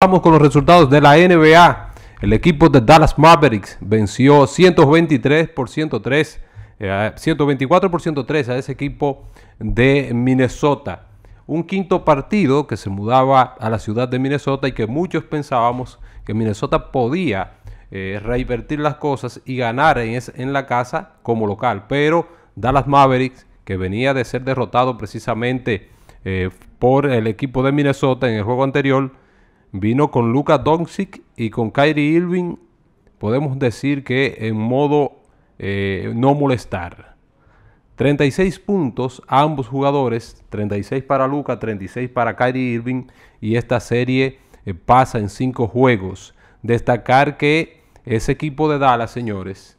Vamos con los resultados de la NBA. El equipo de Dallas Mavericks venció 123 por 103, 124 eh, por 103 a ese equipo de Minnesota. Un quinto partido que se mudaba a la ciudad de Minnesota y que muchos pensábamos que Minnesota podía eh, reinvertir las cosas y ganar en, en la casa como local. Pero Dallas Mavericks, que venía de ser derrotado precisamente eh, por el equipo de Minnesota en el juego anterior, Vino con Luka Doncic y con Kyrie Irving, podemos decir que en modo eh, no molestar. 36 puntos ambos jugadores, 36 para Luka, 36 para Kyrie Irving y esta serie eh, pasa en 5 juegos. Destacar que ese equipo de Dallas, señores,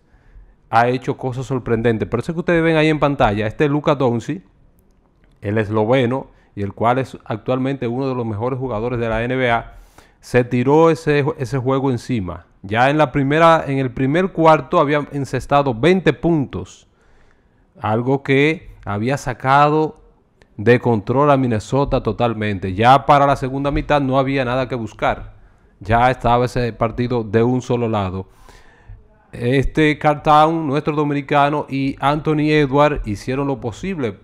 ha hecho cosas sorprendentes. Por eso que ustedes ven ahí en pantalla, este Luka Doncic, el esloveno, y el cual es actualmente uno de los mejores jugadores de la NBA, se tiró ese, ese juego encima. Ya en la primera, en el primer cuarto había encestado 20 puntos. Algo que había sacado de control a Minnesota totalmente. Ya para la segunda mitad no había nada que buscar. Ya estaba ese partido de un solo lado. Este Cartown, nuestro dominicano, y Anthony Edward hicieron lo posible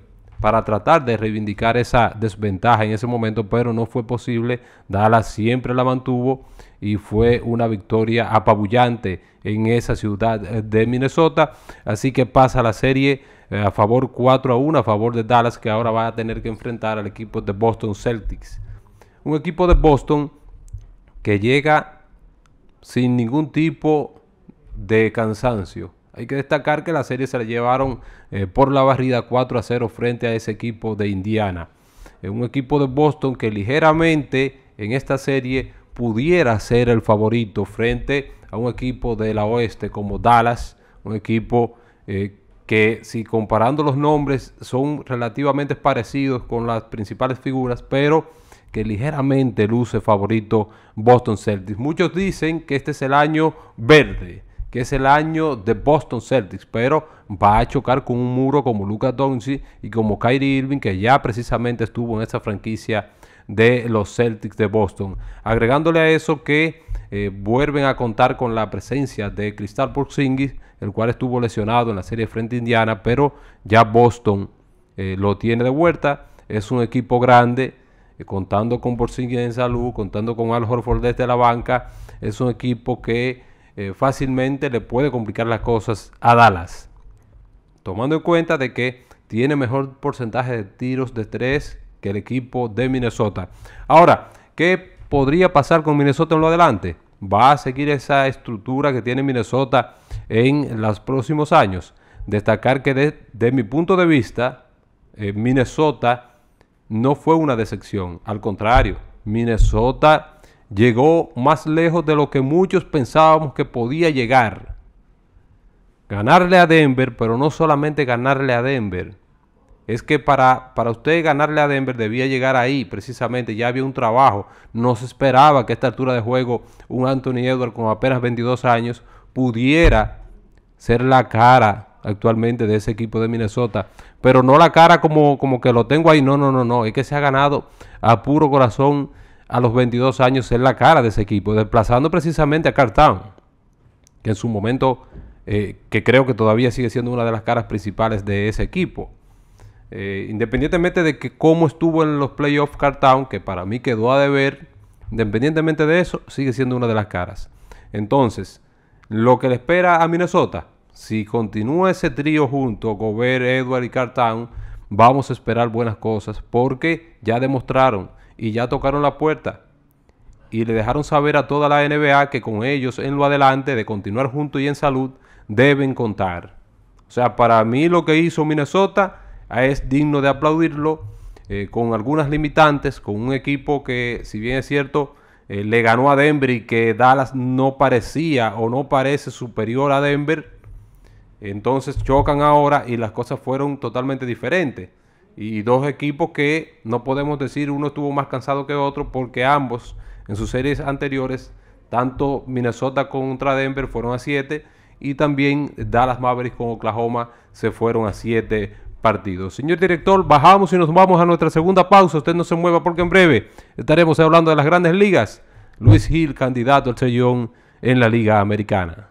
para tratar de reivindicar esa desventaja en ese momento, pero no fue posible. Dallas siempre la mantuvo y fue una victoria apabullante en esa ciudad de Minnesota. Así que pasa la serie eh, a favor 4 a 1 a favor de Dallas, que ahora va a tener que enfrentar al equipo de Boston Celtics. Un equipo de Boston que llega sin ningún tipo de cansancio hay que destacar que la serie se la llevaron eh, por la barrida 4 a 0 frente a ese equipo de Indiana. Un equipo de Boston que ligeramente en esta serie pudiera ser el favorito frente a un equipo de la oeste como Dallas, un equipo eh, que si comparando los nombres son relativamente parecidos con las principales figuras, pero que ligeramente luce favorito Boston Celtics. Muchos dicen que este es el año verde que es el año de Boston Celtics, pero va a chocar con un muro como Lucas Doncic y como Kyrie Irving, que ya precisamente estuvo en esa franquicia de los Celtics de Boston. Agregándole a eso que eh, vuelven a contar con la presencia de Cristal Porzingis, el cual estuvo lesionado en la serie frente a Indiana, pero ya Boston eh, lo tiene de vuelta. Es un equipo grande, eh, contando con Porzingis en salud, contando con Al Horford desde la banca. Es un equipo que eh, fácilmente le puede complicar las cosas a Dallas. Tomando en cuenta de que tiene mejor porcentaje de tiros de 3 que el equipo de Minnesota. Ahora, ¿qué podría pasar con Minnesota en lo adelante? ¿Va a seguir esa estructura que tiene Minnesota en los próximos años? Destacar que desde mi punto de vista, eh, Minnesota no fue una decepción. Al contrario, Minnesota llegó más lejos de lo que muchos pensábamos que podía llegar. Ganarle a Denver, pero no solamente ganarle a Denver. Es que para, para usted ganarle a Denver debía llegar ahí, precisamente. Ya había un trabajo. No se esperaba que a esta altura de juego un Anthony Edwards con apenas 22 años pudiera ser la cara actualmente de ese equipo de Minnesota. Pero no la cara como, como que lo tengo ahí. No, no, no, no. Es que se ha ganado a puro corazón a los 22 años ser la cara de ese equipo, desplazando precisamente a Cartown, que en su momento, eh, que creo que todavía sigue siendo una de las caras principales de ese equipo. Eh, independientemente de que cómo estuvo en los playoffs Cartown, que para mí quedó a deber, independientemente de eso, sigue siendo una de las caras. Entonces, lo que le espera a Minnesota, si continúa ese trío junto, Gobert, Edward y Cartown, vamos a esperar buenas cosas porque ya demostraron y ya tocaron la puerta y le dejaron saber a toda la NBA que con ellos en lo adelante de continuar juntos y en salud deben contar. O sea, para mí lo que hizo Minnesota es digno de aplaudirlo eh, con algunas limitantes, con un equipo que si bien es cierto eh, le ganó a Denver y que Dallas no parecía o no parece superior a Denver, entonces chocan ahora y las cosas fueron totalmente diferentes y dos equipos que no podemos decir uno estuvo más cansado que otro porque ambos en sus series anteriores, tanto Minnesota contra Denver fueron a 7 y también Dallas Mavericks con Oklahoma se fueron a 7 partidos. Señor director, bajamos y nos vamos a nuestra segunda pausa. Usted no se mueva porque en breve estaremos hablando de las grandes ligas, Luis Hill, candidato al sellón en la Liga Americana.